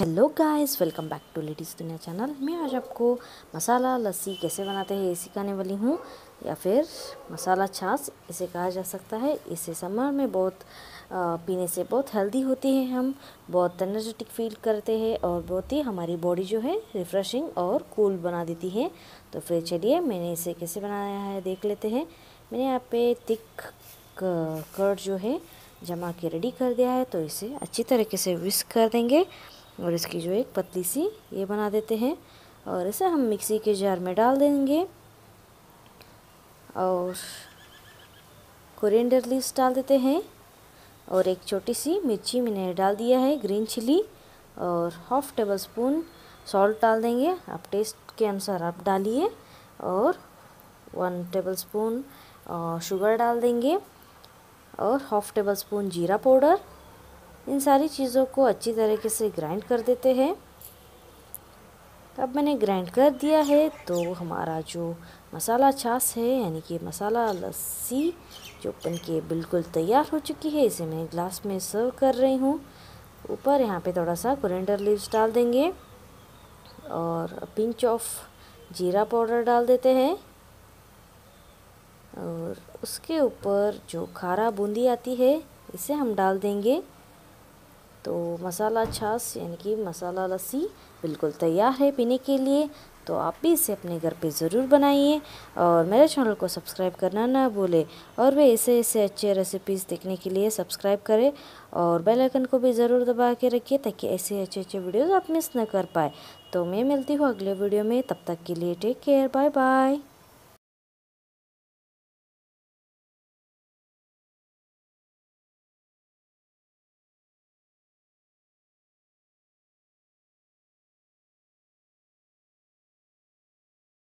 Hello guys, welcome back to ladies Duniya channel. मैं आज आपको मसाला, लस्सी कैसे बनाते हैं, ये सिखाने वाली हूँ। या फिर मसाला छाछ, इसे कहा जा सकता है। इसे समर में बहुत पीने से बहुत हेल्दी होती है हम, बहुत एनर्जेटिक फील करते हैं और बहुत ही हमारी बॉडी जो है रिफ़्रेशिंग और कूल बना देती है। तो फिर चलिए, मैंने इसे कैसे बनाया है, देख लेते हैं। मैंने यहाँ पे थिक कर्ड जो है जमा के रेडी कर दिया है तो इसे अच्छी तरीके से विस्क कर देंगे। और इसकी जो एक पतली सी ये बना देते हैं और इसे हम मिक्सी के जार में डाल देंगे। और कोरिएंडर लीव्स डाल देते हैं और एक छोटी सी मिर्ची मैंने डाल दिया है, ग्रीन चिली और हाफ़ टेबल स्पून सॉल्ट डाल देंगे। आप टेस्ट के अनुसार आप डालिए और वन टेबल स्पून शुगर डाल देंगे और हाफ़ टेबल स्पून जीरा पाउडर इन सारी चीज़ों को अच्छी तरीके से ग्राइंड कर देते हैं। अब मैंने ग्राइंड कर दिया है तो हमारा जो मसाला छाछ है, यानी कि मसाला लस्सी, जो बन के बिल्कुल तैयार हो चुकी है, इसे मैं ग्लास में सर्व कर रही हूँ। ऊपर यहाँ पे थोड़ा सा कोरिएंडर लीव्स डाल देंगे और पिंच ऑफ़ जीरा पाउडर डाल देते हैं। और उसके ऊपर जो खारा बूंदी आती है, इसे हम डाल देंगे। तो मसाला छाछ यानी कि मसाला लस्सी बिल्कुल तैयार है पीने के लिए तो आप भी इसे अपने घर पे ज़रूर बनाइए और मेरे चैनल को सब्सक्राइब करना ना भूलें और वे ऐसे ऐसे अच्छे रेसिपीज़ देखने के लिए सब्सक्राइब करें और बेल आइकन को भी ज़रूर दबा के रखिए ताकि ऐसे अच्छे अच्छे वीडियोज़ आप मिस ना कर पाए। तो मैं मिलती हूँ अगले वीडियो में, तब तक के लिए टेक केयर बाय बाय